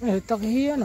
哎，大概 kay.